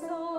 so